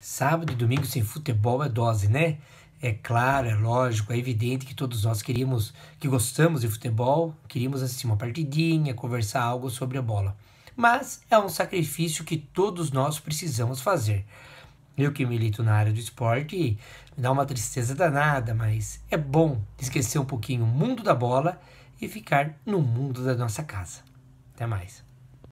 Sábado e domingo sem futebol é dose, né? É claro, é lógico, é evidente que todos nós queríamos, que gostamos de futebol, queríamos assistir uma partidinha, conversar algo sobre a bola. Mas é um sacrifício que todos nós precisamos fazer. Eu que milito na área do esporte, me dá uma tristeza danada, mas é bom esquecer um pouquinho o mundo da bola e ficar no mundo da nossa casa. Até mais.